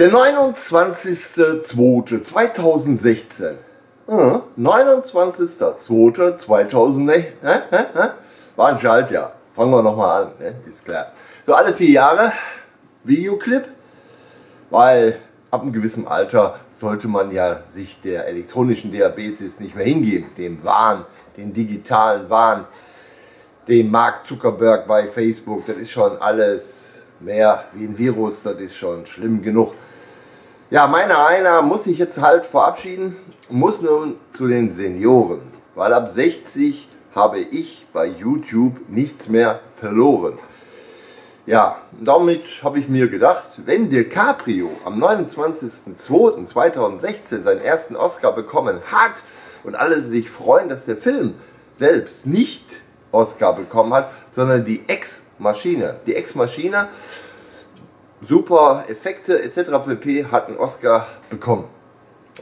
Der 29.02.2016. Ja, 29.02.2016. War ein Schaltjahr. Fangen wir nochmal an, ne? ist klar. So alle vier Jahre Videoclip, weil ab einem gewissen Alter sollte man ja sich der elektronischen Diabetes nicht mehr hingeben, dem Wahn, den digitalen Wahn, dem Mark Zuckerberg bei Facebook, das ist schon alles mehr wie ein Virus, das ist schon schlimm genug. Ja, meiner einer muss sich jetzt halt verabschieden, muss nun zu den Senioren, weil ab 60 habe ich bei YouTube nichts mehr verloren. Ja, damit habe ich mir gedacht, wenn DiCaprio am 29.02.2016 seinen ersten Oscar bekommen hat und alle sich freuen, dass der Film selbst nicht Oscar bekommen hat, sondern die Ex-Maschine. Die Ex-Maschine, super Effekte etc. pp. hat einen Oscar bekommen.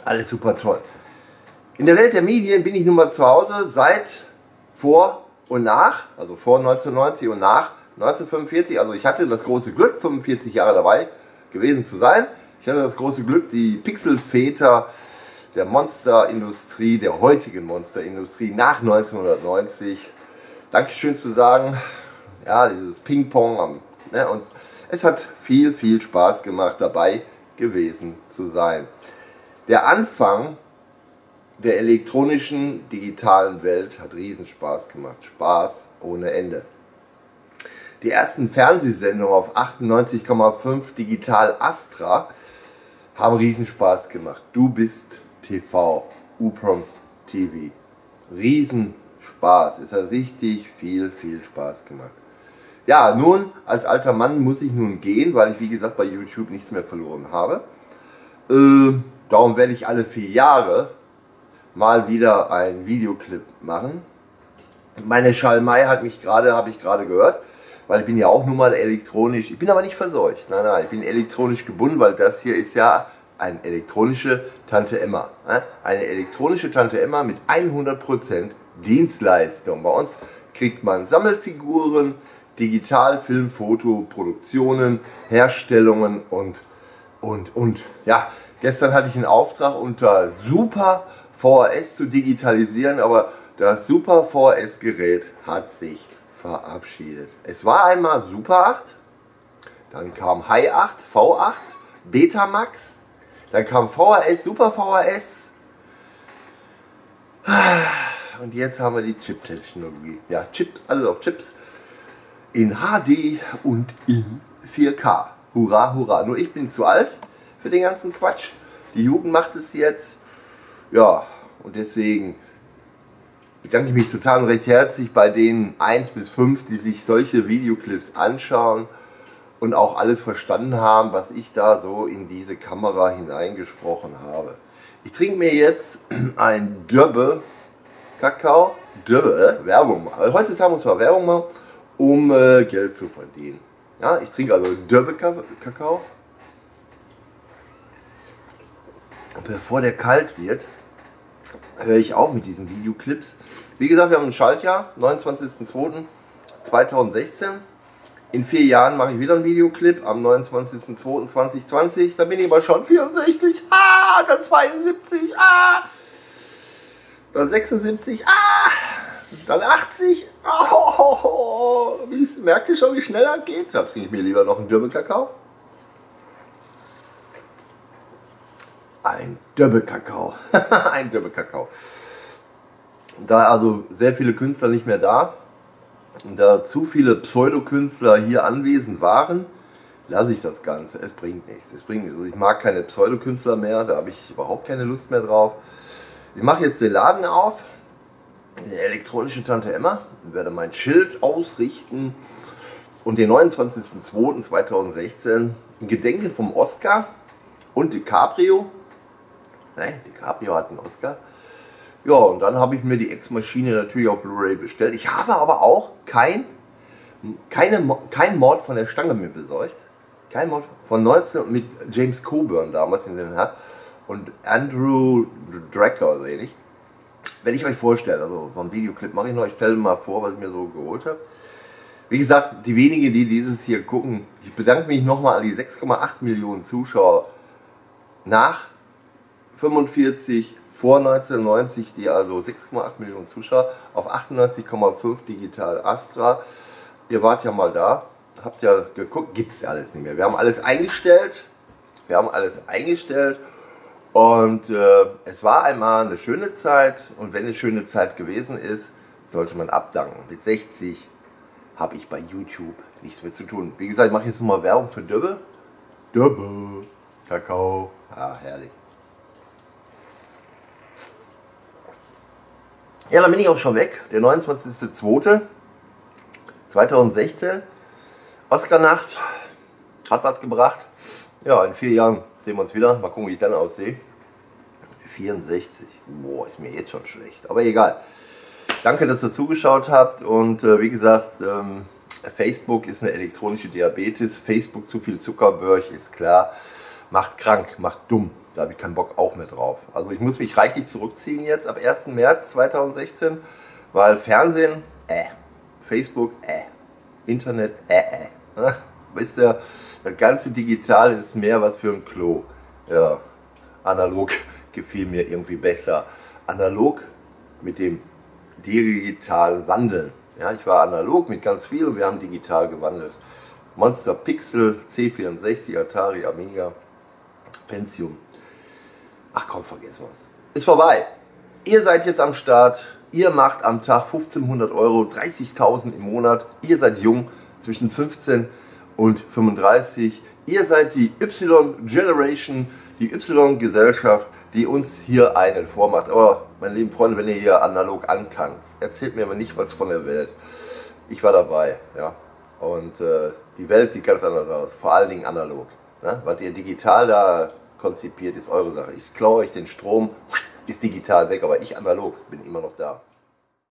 Alles super toll. In der Welt der Medien bin ich nun mal zu Hause seit vor und nach, also vor 1990 und nach 1945, also ich hatte das große Glück, 45 Jahre dabei gewesen zu sein. Ich hatte das große Glück, die Pixelväter der Monsterindustrie, der heutigen Monsterindustrie nach 1990, Dankeschön zu sagen. Ja, dieses Ping-Pong. Ne, und es hat viel, viel Spaß gemacht, dabei gewesen zu sein. Der Anfang der elektronischen, digitalen Welt hat Riesenspaß gemacht. Spaß ohne Ende. Die ersten Fernsehsendungen auf 98,5 Digital Astra haben Riesenspaß gemacht. Du bist TV, UPROM TV. Riesenspaß. Es hat richtig viel, viel Spaß gemacht. Ja, nun, als alter Mann muss ich nun gehen, weil ich, wie gesagt, bei YouTube nichts mehr verloren habe. Äh, darum werde ich alle vier Jahre mal wieder einen Videoclip machen. Meine Schalmei hat mich gerade, habe ich gerade gehört, weil ich bin ja auch nun mal elektronisch, ich bin aber nicht verseucht, nein, nein, ich bin elektronisch gebunden, weil das hier ist ja eine elektronische Tante Emma. Ne? Eine elektronische Tante Emma mit 100% Dienstleistung. Bei uns kriegt man Sammelfiguren, Digital, Film, Foto, Produktionen, Herstellungen und, und, und. Ja, gestern hatte ich einen Auftrag unter Super VHS zu digitalisieren, aber das Super VHS Gerät hat sich verabschiedet. Es war einmal Super 8, dann kam High 8, V8, Betamax, dann kam VHS, Super VHS. Und jetzt haben wir die Chip-Technologie. Ja, Chips, alles auf Chips. In HD und in 4K. Hurra, hurra. Nur ich bin zu alt für den ganzen Quatsch. Die Jugend macht es jetzt. Ja, und deswegen bedanke ich mich total recht herzlich bei den 1 bis 5, die sich solche Videoclips anschauen und auch alles verstanden haben, was ich da so in diese Kamera hineingesprochen habe. Ich trinke mir jetzt ein Döbbe Kakao. Döbbe, Werbung machen. Also heutzutage muss man Werbung machen, um äh, Geld zu verdienen. Ja, ich trinke also Döbbe Kakao. Und bevor der kalt wird, höre ich auch mit diesen Videoclips. Wie gesagt, wir haben ein Schaltjahr, 29.02.2016. In vier Jahren mache ich wieder einen Videoclip am 29.02.2020. Da bin ich aber schon 64, ah, dann 72, ah, dann 76, ah, dann 80. Oh, merkt ihr schon, wie schnell das geht? Da trinke ich mir lieber noch einen Dürbe-Kakao. Ein Döbbe-Kakao. ein Döbbe-Kakao. Da also sehr viele Künstler nicht mehr da, da zu viele Pseudokünstler hier anwesend waren, lasse ich das Ganze. Es bringt nichts. Es bringt nichts. Also ich mag keine Pseudokünstler mehr, da habe ich überhaupt keine Lust mehr drauf. Ich mache jetzt den Laden auf, die elektronische Tante Emma, werde mein Schild ausrichten und den 29.02.2016 Gedenken vom Oscar und DiCaprio Ne? DiCaprio hat einen Oscar. Ja, und dann habe ich mir die Ex-Maschine natürlich auf Blu-ray bestellt. Ich habe aber auch kein, keine, kein Mord von der Stange mir besorgt. Kein Mord von 19 mit James Coburn damals in den Herren und Andrew Drecker, so ähnlich. Wenn ich euch vorstelle, also so ein Videoclip mache ich noch, ich stelle mal vor, was ich mir so geholt habe. Wie gesagt, die wenigen, die dieses hier gucken, ich bedanke mich nochmal an die 6,8 Millionen Zuschauer nach 45 vor 1990, die also 6,8 Millionen Zuschauer, auf 98,5 digital Astra. Ihr wart ja mal da, habt ja geguckt, gibt es ja alles nicht mehr. Wir haben alles eingestellt, wir haben alles eingestellt und äh, es war einmal eine schöne Zeit und wenn eine schöne Zeit gewesen ist, sollte man abdanken. Mit 60 habe ich bei YouTube nichts mehr zu tun. Wie gesagt, ich mache jetzt nochmal Werbung für Döbbe. Döbbe, Kakao, ah herrlich. Ja, dann bin ich auch schon weg. Der 29.02.2016. Oscar-Nacht hat was gebracht. Ja, in vier Jahren sehen wir uns wieder. Mal gucken, wie ich dann aussehe. 64. Boah, ist mir jetzt schon schlecht. Aber egal. Danke, dass ihr zugeschaut habt. Und äh, wie gesagt, ähm, Facebook ist eine elektronische Diabetes. Facebook zu viel Zuckerbörch, ist klar. Macht krank, macht dumm. Da habe ich keinen Bock auch mehr drauf. Also ich muss mich reichlich zurückziehen jetzt ab 1. März 2016, weil Fernsehen, äh, Facebook, äh, Internet, äh, äh. Wisst ihr, das ganze Digital ist mehr was für ein Klo. Ja, analog gefiel mir irgendwie besser. Analog mit dem digitalen Wandeln. Ja, ich war analog mit ganz viel und wir haben digital gewandelt. Monster Pixel, C64, Atari, Amiga, Pentium. Ach komm, vergessen wir es. Ist vorbei. Ihr seid jetzt am Start. Ihr macht am Tag 1500 Euro, 30.000 im Monat. Ihr seid jung, zwischen 15 und 35. Ihr seid die Y-Generation, die Y-Gesellschaft, die uns hier einen vormacht. Aber, meine lieben Freunde, wenn ihr hier analog antanzt, erzählt mir aber nicht was von der Welt. Ich war dabei, ja. Und äh, die Welt sieht ganz anders aus, vor allen Dingen analog. Ne? Was ihr digital da konzipiert, ist eure Sache. Ich klaue euch den Strom, ist digital weg, aber ich analog bin immer noch da.